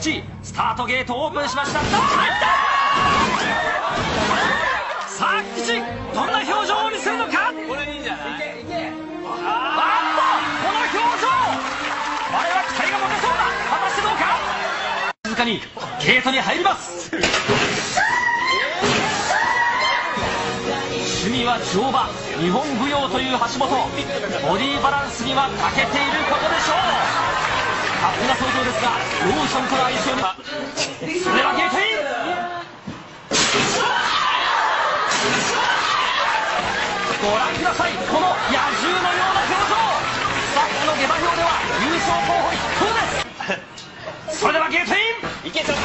吉スタートゲートオープンしました。さあ菊池どんな表情を見せるのか？あっとこの表情。あれは期待が持てそうだ。果たしてどうか？静かにゲートに入ります。趣味は乗馬日本舞踊という橋本。ボディバランスには長けていることでしょう。勝手な想像ですがローションとの相性にそれはゲートインご覧ください。この野獣のような表情スタッフの下馬評では優勝候補筆頭です。それではゲートインいけちょっ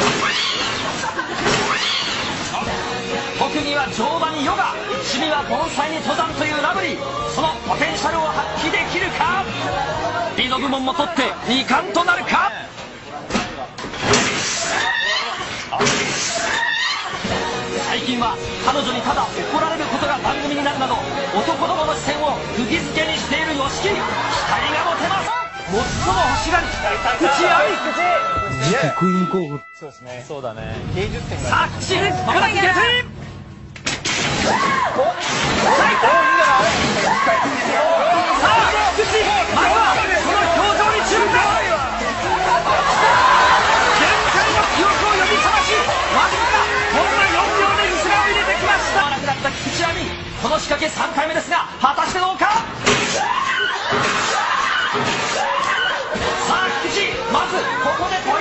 特技は乗馬にヨガ。趣味は盆栽に登山というラブリー。そのポテンシャルをリード部門も取って2冠となるか？最近は彼女にただ怒られることが番組になるなど男どもの視線を釘付けにしている YOSHIKI 期待が持てます最も欲しがる菊池亜美クイーン候補そうですね。そうだね芸術点がさあ菊池まもな仕掛け3回目ですが果たしてどうか？さあ菊池まずここでポ